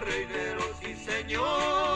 reineros, sí señor.